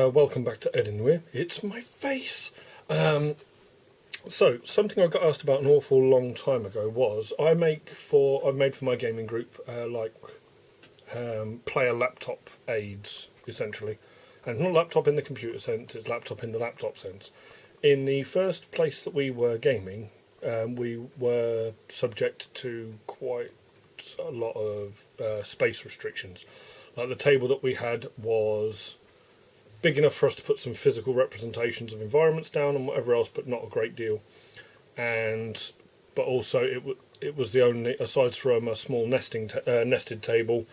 uh, welcome back to Edin Nuir. It's my face. Um, so something I got asked about an awful long time ago was I make for I made for my gaming group uh, like um, player laptop aids essentially, and not laptop in the computer sense, it's laptop in the laptop sense. In the first place that we were gaming, um, we were subject to quite a lot of uh, space restrictions. Like the table that we had was big enough for us to put some physical representations of environments down and whatever else, but not a great deal. And but also it it was the only aside from a small nesting uh, nested table,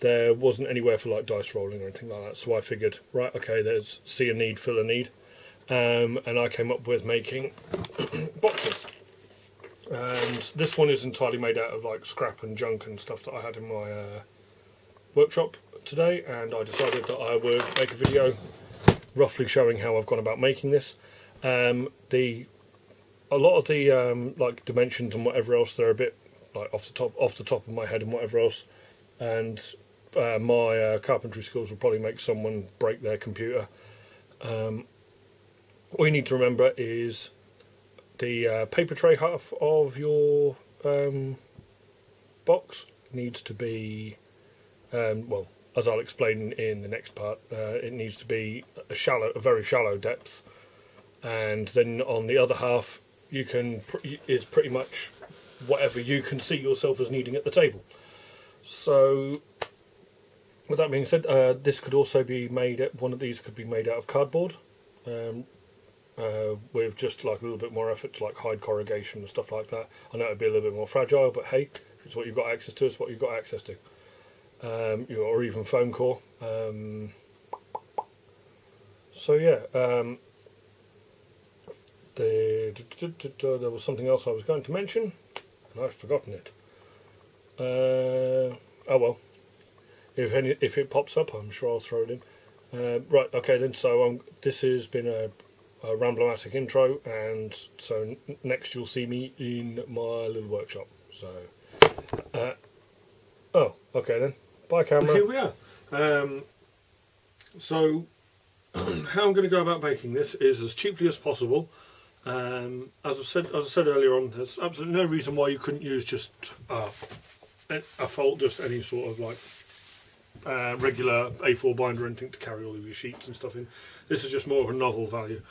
there wasn't anywhere for like dice rolling or anything like that. So I figured, right, okay, there's see a need, fill a need, um, and I came up with making boxes. And this one is entirely made out of like scrap and junk and stuff that I had in my uh, workshop today, and I decided that I would make a video roughly showing how I've gone about making this. Um, the a lot of the um, like dimensions and whatever else they're a bit like off the top off the top of my head and whatever else, and uh, my uh, carpentry skills will probably make someone break their computer. Um, all you need to remember is the uh, paper tray half of your um, box needs to be um, well, as I'll explain in the next part, uh, it needs to be a shallow, a very shallow depth, and then on the other half, you can pr- is pretty much whatever you can see yourself as needing at the table. So, with that being said, uh, this could also be made. One of these could be made out of cardboard, um, uh, with just like a little bit more effort to like hide corrugation and stuff like that. I know it'd be a little bit more fragile, but hey, it's what you've got access to. It's what you've got access to um, or even foam core. Um, so yeah, um, the, there was something else I was going to mention, and I've forgotten it. Uh, oh well, if any, if it pops up, I'm sure I'll throw it in. Uh, right, okay then. So um, this has been a, a ramblomatic intro, and so next you'll see me in my little workshop. So, uh, oh, okay then. Camera. Here we are. Um, so, how I'm going to go about making this is as cheaply as possible. Um, as I said, as I said earlier on, there's absolutely no reason why you couldn't use just uh, a fold, just any sort of like uh, regular A4 binder anything to carry all of your sheets and stuff in. This is just more of a novel value.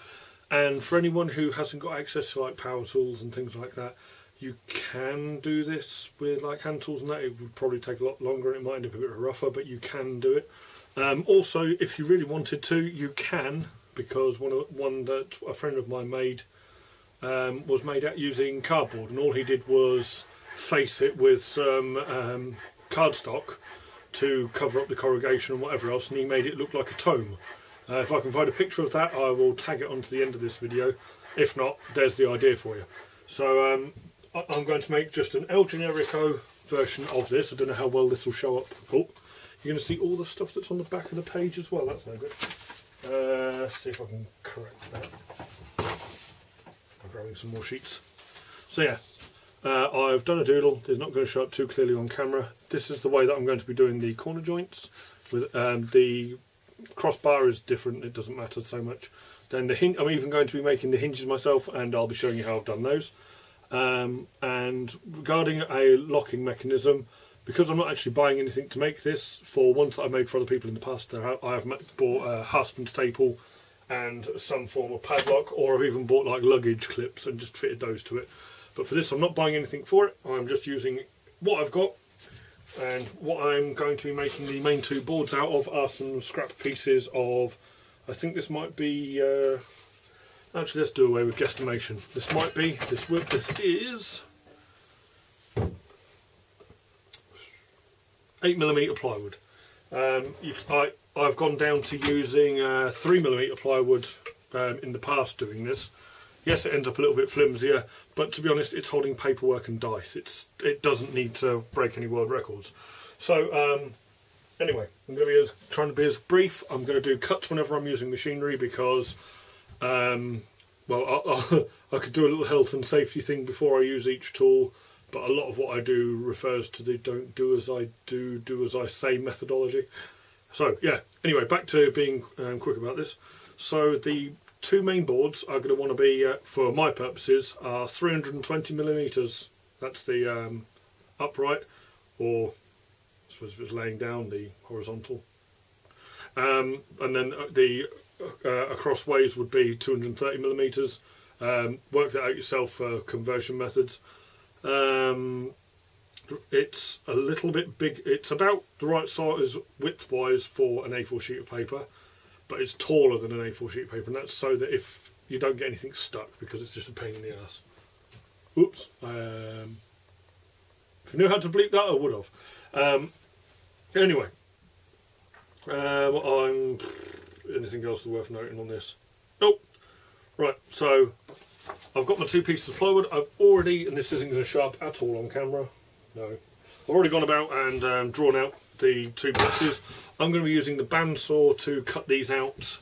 And for anyone who hasn't got access to like power tools and things like that, you can do this with like hand tools and that. It would probably take a lot longer and it might end up a bit rougher, but you can do it. Um, also, if you really wanted to, you can because one of, one that a friend of mine made um, was made out using cardboard, and all he did was face it with some um, cardstock to cover up the corrugation and whatever else, and he made it look like a tome. Uh, if I can find a picture of that, I will tag it onto the end of this video. If not, there's the idea for you. So um, I'm going to make just an El Generico version of this. I don't know how well this will show up. Oh, you're going to see all the stuff that's on the back of the page as well. That's no good. Uh, see if I can correct that. I'm grabbing some more sheets. So yeah, uh, I've done a doodle. It's not going to show up too clearly on camera. This is the way that I'm going to be doing the corner joints. With um, the crossbar is different. It doesn't matter so much. Then the hin- I'm even going to be making the hinges myself, and I'll be showing you how I've done those. Um, and regarding a locking mechanism, because I'm not actually buying anything to make this, for ones that I've made for other people in the past, I have bought a hasp and staple and some form of padlock, or I've even bought like luggage clips and just fitted those to it. But for this, I'm not buying anything for it. I'm just using what I've got, and what I'm going to be making the main two boards out of are some scrap pieces of. I think this might be. Uh, Actually, let's do away with guesstimation. This might be, this will, this is 8mm plywood. Um, you, I, I've gone down to using uh, 3mm plywood um, in the past doing this. Yes, it ends up a little bit flimsier, but to be honest, it's holding paperwork and dice. It's It doesn't need to break any world records. So, um, anyway, I'm going to be as, trying to be as brief. I'm going to do cuts whenever I'm using machinery because um, well, I, I, I could do a little health and safety thing before I use each tool, but a lot of what I do refers to the don't do as I do, do as I say methodology. So yeah. Anyway, back to being um, quick about this. So the two main boards are going to want to be, uh, for my purposes, are 320 millimeters. That's the um, upright, or I suppose if it's laying down, the horizontal. Um, and then uh, the uh, across ways would be 230 millimeters. Um, work that out yourself for conversion methods. Um, it's a little bit big. It's about the right size width-wise for an A4 sheet of paper, but it's taller than an A4 sheet of paper, and that's so that if you don't get anything stuck because it's just a pain in the ass. Oops. Um, if I knew how to bleep that, I would have. Um, anyway, um, I'm anything else worth noting on this? Nope. Right. So I've got my two pieces of plywood. I've already, and this isn't going to show up at all on camera. No. I've already gone about and um, drawn out the two boxes. I'm going to be using the bandsaw to cut these out.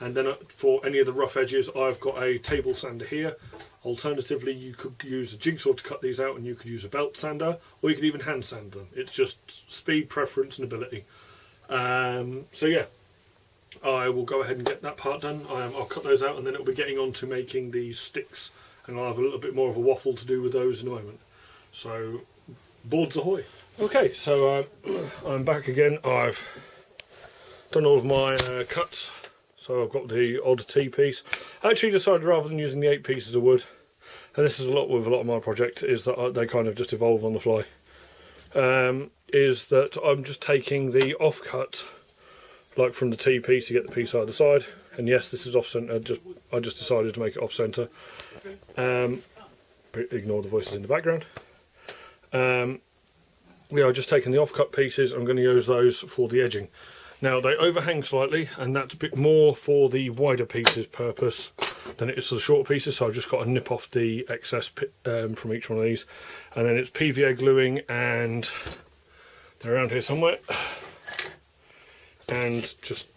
And then uh, for any of the rough edges, I've got a table sander here. Alternatively, you could use a jigsaw to cut these out, and you could use a belt sander, or you could even hand sand them. It's just speed, preference, and ability. Um, so yeah, I will go ahead and get that part done. Um, I'll cut those out, and then it'll be getting on to making these sticks, and I'll have a little bit more of a waffle to do with those in a moment. So, boards ahoy! Okay, so uh, I'm back again. I've done all of my uh, cuts. So I've got the odd T piece. I actually decided rather than using the eight pieces of wood, and this is a lot with a lot of my project, is that I, they kind of just evolve on the fly. Um, is that I'm just taking the offcut, like from the TP to get the piece either side. And yes, this is off centre. Just I just decided to make it off centre. Um, ignore the voices in the background. Um, we are just taking the offcut pieces. I'm going to use those for the edging. Now they overhang slightly, and that's a bit more for the wider pieces purpose than it is for the short pieces. So I've just got to nip off the excess um, from each one of these, and then it's PVA gluing, and they're around here somewhere. And just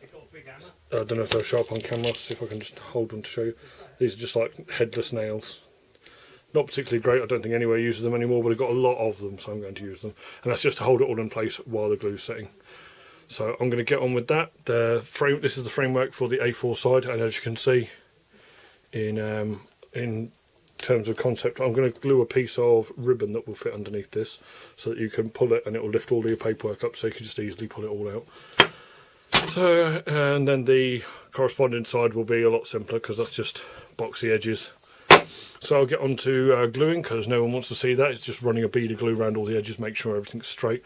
I don't know if they'll show up on camera. See if I can just hold them to show you. These are just like headless nails. Not particularly great. I don't think anyone uses them anymore, but I've got a lot of them, so I'm going to use them. And that's just to hold it all in place while the glue's setting. So I'm going to get on with that. The frame. This is the framework for the A4 side, and as you can see, in um, in terms of concept, I'm going to glue a piece of ribbon that will fit underneath this, so that you can pull it and it will lift all your paperwork up, so you can just easily pull it all out. So, and then the corresponding side will be a lot simpler because that's just boxy edges. So I'll get on to uh, gluing because no one wants to see that. It's just running a bead of glue around all the edges, make sure everything's straight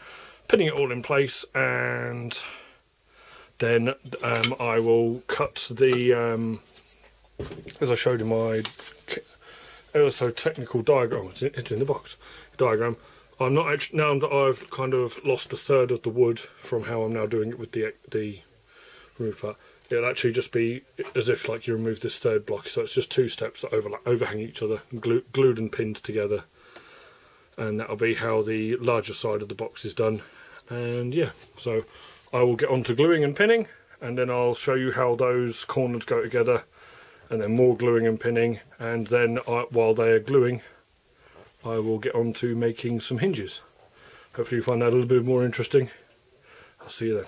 pinning it all in place and then um, I will cut the um, as I showed in my ever so technical diagram it's in, it's in the box diagram. I'm not actually now that I've kind of lost a third of the wood from how I'm now doing it with the the part it'll actually just be as if like you remove this third block so it's just two steps that overlap overhang each other glued and pinned together. And that'll be how the larger side of the box is done. And yeah so I will get on to gluing and pinning and then I'll show you how those corners go together and then more gluing and pinning and then I, while they are gluing I will get on to making some hinges hopefully you find that a little bit more interesting I'll see you then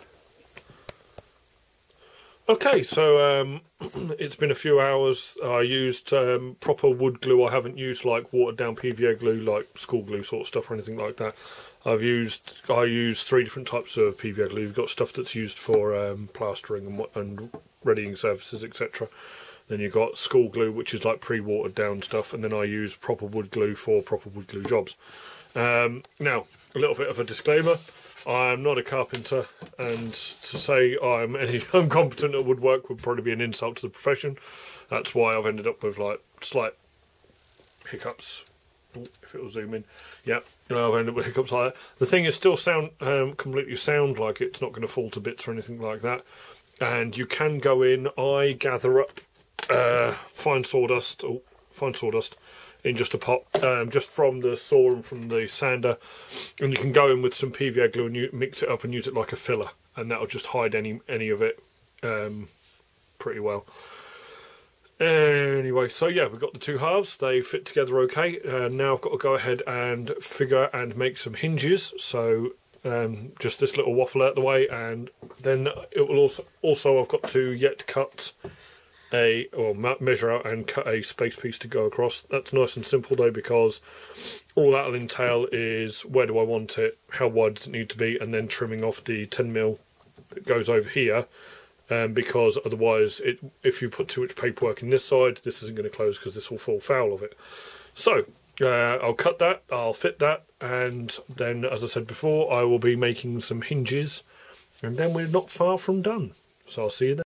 Okay, so um, it's been a few hours. I used um, proper wood glue. I haven't used like watered down PVA glue, like school glue sort of stuff or anything like that. I've used I use three different types of PVA glue. You've got stuff that's used for um, plastering and, and readying surfaces, etc. Then you've got school glue, which is like pre-watered down stuff, and then I use proper wood glue for proper wood glue jobs. Um, now, a little bit of a disclaimer: I'm not a carpenter, and to say I'm any I'm competent at woodwork would probably be an insult to the profession. That's why I've ended up with like slight hiccups. If it will zoom in, yeah, you know, I've ended up with hiccups like that. The thing is still sound um, completely sound like it's not going to fall to bits or anything like that. And you can go in. I gather up uh, fine sawdust, oh, fine sawdust, in just a pot, um, just from the saw and from the sander, and you can go in with some PVA glue and you mix it up and use it like a filler, and that'll just hide any any of it um, pretty well. Anyway, so yeah, we've got the two halves. They fit together okay. Uh, now I've got to go ahead and figure and make some hinges. So um, just this little waffle out the way, and then it will also also I've got to yet cut a or measure out and cut a space piece to go across. That's nice and simple though because all that'll entail is where do I want it, how wide does it need to be, and then trimming off the 10 mil that goes over here. Um, because otherwise, it, if you put too much paperwork in this side, this isn't going to close because this will fall foul of it. So uh, I'll cut that, I'll fit that, and then, as I said before, I will be making some hinges, and then we're not far from done. So I'll see you then.